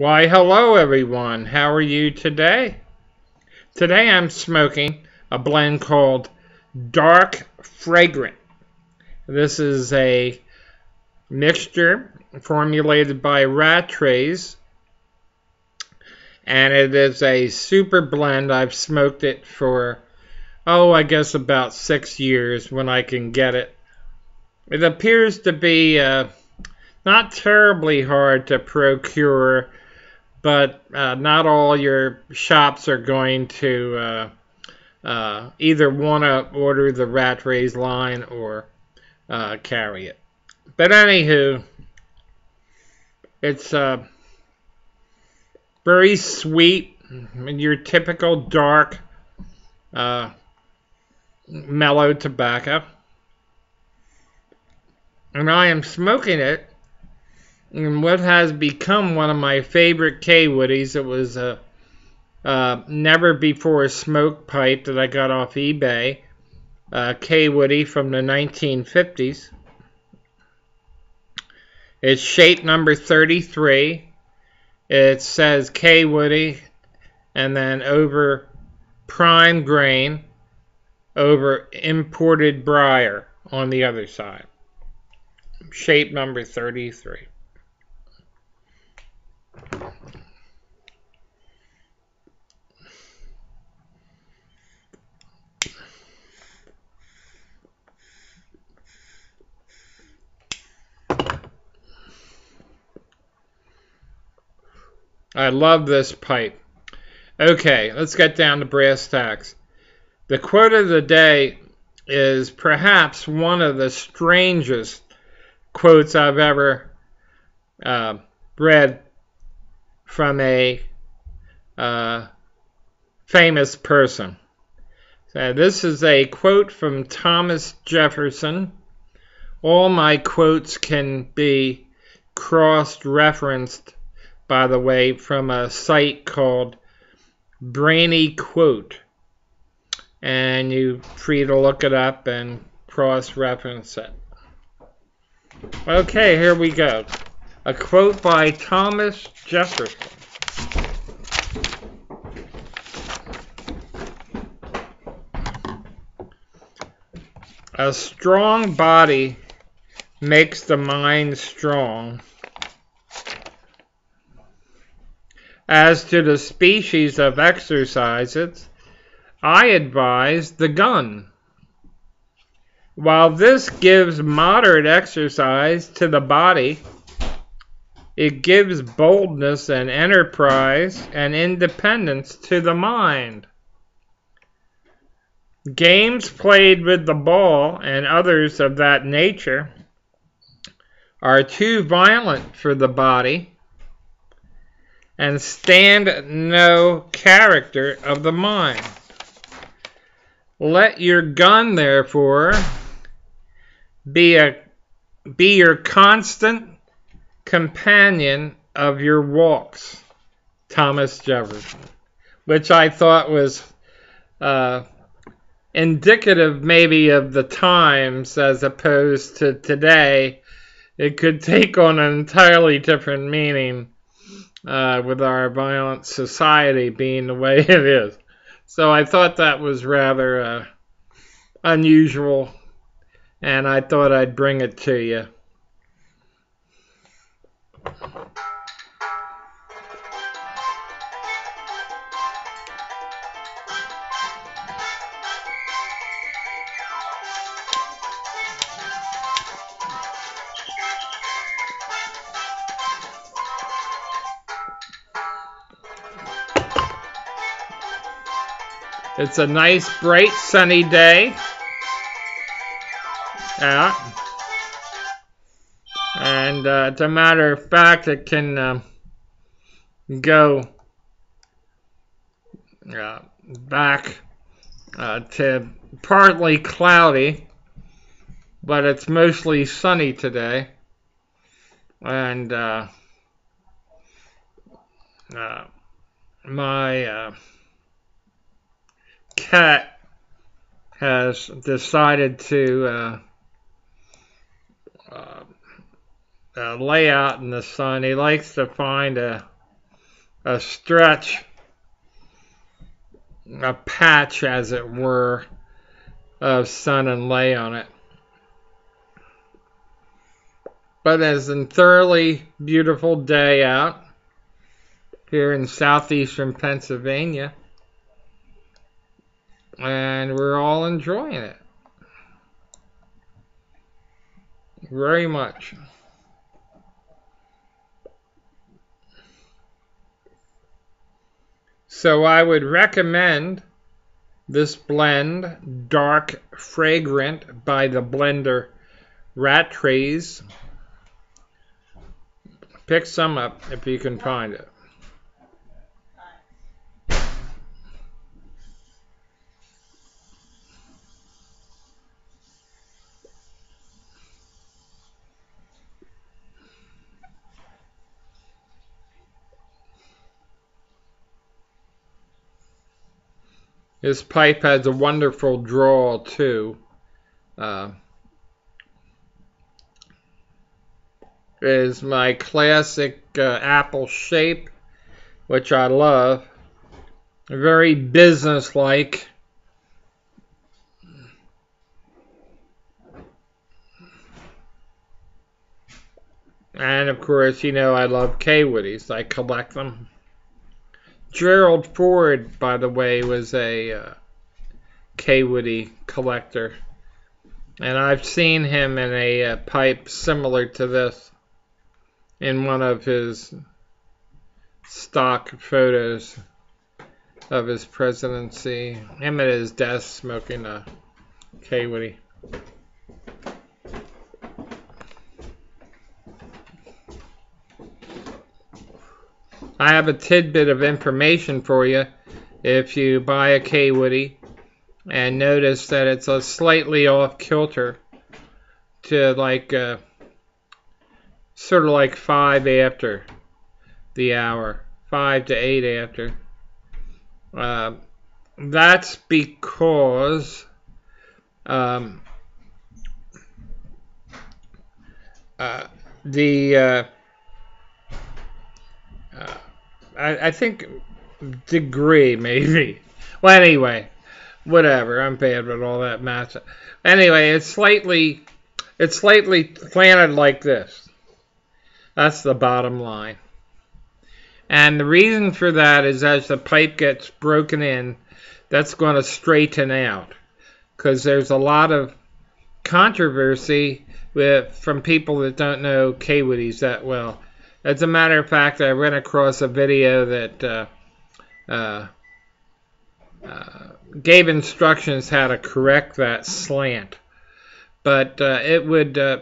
Why, hello everyone. How are you today? Today I'm smoking a blend called Dark Fragrant. This is a mixture formulated by Rattray, and it is a super blend. I've smoked it for, oh, I guess about six years when I can get it. It appears to be uh, not terribly hard to procure but uh, not all your shops are going to uh, uh, either want to order the Rattray line or uh, carry it. But anywho, it's uh, very sweet, your typical dark, mellow tobacco. And I am smoking it and what has become one of my favorite Kaywoodies. It was a, never before smoke pipe that I got off eBay. Kaywoodie from the 1950s. It's shape number 33. It says Kaywoodie and then over prime grain over imported briar on the other side. Shape number 33. I love this pipe. Okay, let's get down to brass tacks. The quote of the day is perhaps one of the strangest quotes I've ever uh, read from a uh, famous person. So this is a quote from Thomas Jefferson. All my quotes can be cross referenced by the way, from a site called Brainy Quote. And you're free to look it up and cross reference it. Okay, here we go. A quote by Thomas Jefferson. A strong body makes the mind strong As to the species of exercises, I advise the gun. While this gives moderate exercise to the body, it gives boldness and enterprise and independence to the mind. Games played with the ball and others of that nature are too violent for the body and stand no character of the mind. Let your gun, therefore, be a be your constant companion of your walks. Thomas Jefferson, which I thought was uh, indicative maybe of the times as opposed to today. It could take on an entirely different meaning uh, with our violent society being the way it is. So I thought that was rather uh, unusual, and I thought I'd bring it to you. It's a nice, bright, sunny day. Yeah. And uh, as a matter of fact, it can uh, go uh, back uh, to partly cloudy, but it's mostly sunny today. And uh, uh, my cat has decided to uh, uh, uh, lay out in the sun. He likes to find a a stretch, a patch, as it were, of sun and lay on it. But it's a thoroughly beautiful day out here in southeastern Pennsylvania. And we're all enjoying it. Very much. So I would recommend this blend, Dark Fragrant by the blender Rattray. Pick some up if you can find it. This pipe has a wonderful draw too. Uh, is my classic uh, apple shape, which I love. Very business-like. And of course, you know I love Kaywoodies. I collect them. Gerald Ford, by the way, was a uh, collector. And I've seen him in a uh, pipe similar to this in one of his stock photos of his presidency. Him at his desk smoking a Kaywoodie. I have a tidbit of information for you. If you buy a Kaywoodie and notice that it's a slightly off kilter to like uh, sort of like five after the hour, five to eight after. Uh, that's because um, uh, the uh, uh I, I think degree maybe. Well, anyway, whatever. I'm bad with all that math. Anyway, it's slightly, it's slightly planted like this. That's the bottom line. And the reason for that is as the pipe gets broken in, that's going to straighten out. Because there's a lot of controversy with, from people that don't know Kaywoodies that well. As a matter of fact, I ran across a video that uh, uh, uh, gave instructions how to correct that slant. But uh, it would uh,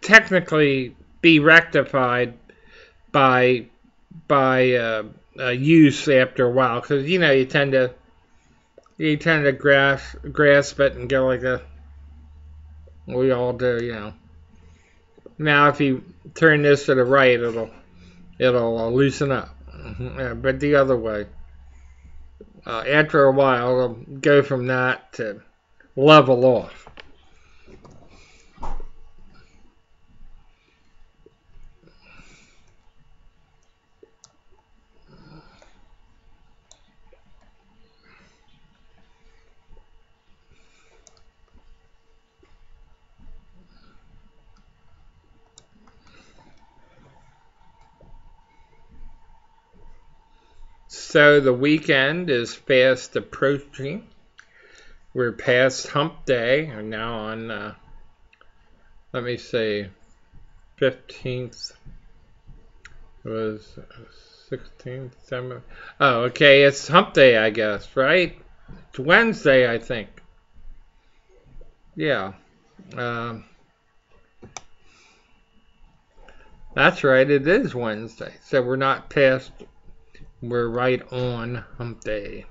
technically be rectified by by uh, use after a while because you know you tend to you tend to grasp grasp it and go like a we all do, you know. Now, if you turn this to the right, it'll it'll uh, loosen up. Yeah, but the other way. Uh, after a while, it'll go from that to level off. So the weekend is fast approaching. We're past hump day, and now on, uh, let me see, 15th it was 16th, 7th. Oh, okay, it's hump day, I guess, right? It's Wednesday, I think. Yeah. Um, that's right, it is Wednesday. So we're not past we're right on hump day.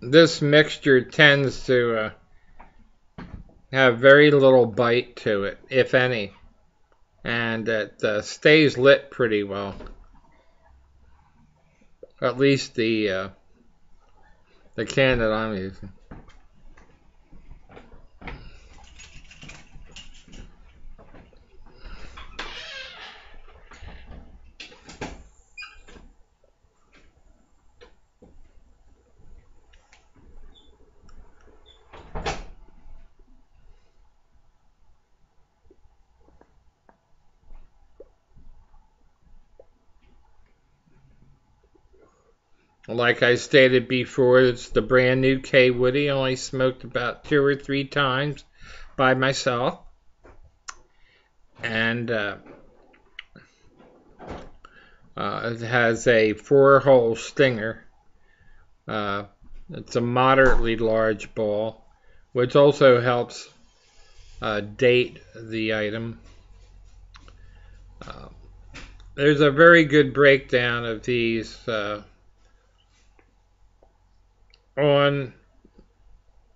This mixture tends to uh, have very little bite to it, if any. And it uh, stays lit pretty well. At least the uh, the can that I'm using. Like I stated before, it's the brand new Kaywoodie. Only smoked about two or three times by myself. And uh, uh, it has a four hole stinger. Uh, it's a moderately large ball, which also helps uh, date the item. Uh, there's a very good breakdown of these uh, on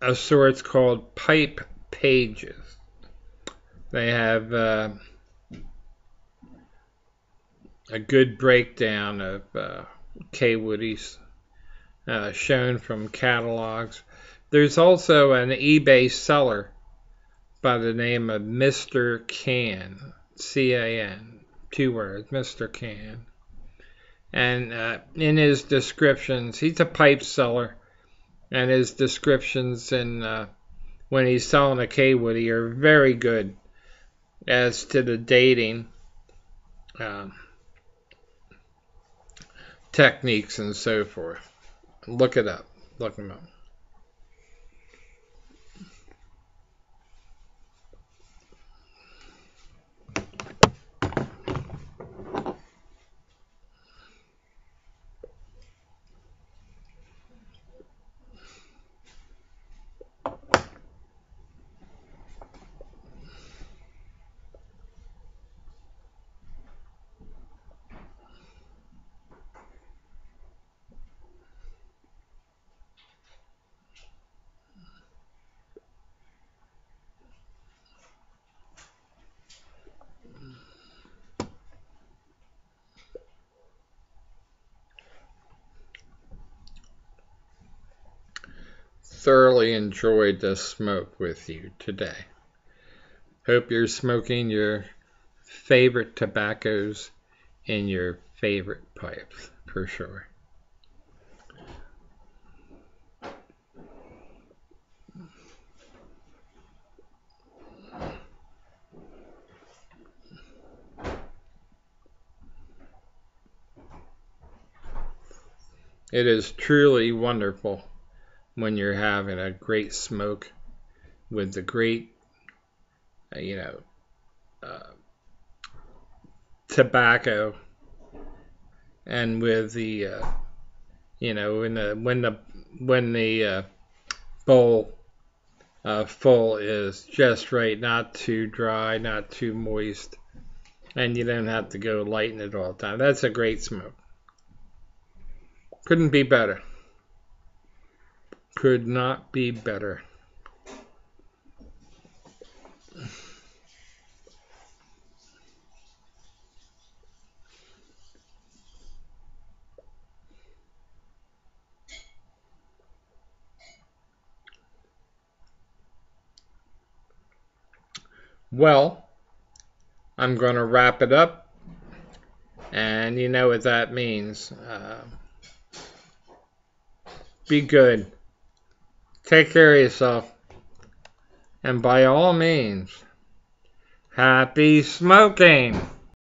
a source called Pipe Pages. They have uh, a good breakdown of uh, Kaywoodies uh, shown from catalogs. There's also an eBay seller by the name of Mr. Can, C A N, two words, Mr. Can. And uh, in his descriptions, he's a pipe seller and his descriptions and uh, when he's selling a Kaywoodie are very good as to the dating um, techniques and so forth. Look it up. Look them up. Thoroughly enjoyed this smoke with you today. Hope you're smoking your favorite tobaccos in your favorite pipes for sure. It is truly wonderful when you're having a great smoke with the great, uh, you know, uh, tobacco and with the, uh, you know, when the when the when the uh, bowl uh, full is just right, not too dry, not too moist, and you don't have to go lighten it all the time. That's a great smoke. Couldn't be better could not be better. Well, I'm going to wrap it up. And you know what that means. Uh, be good. Take care of yourself. And by all means, happy smoking!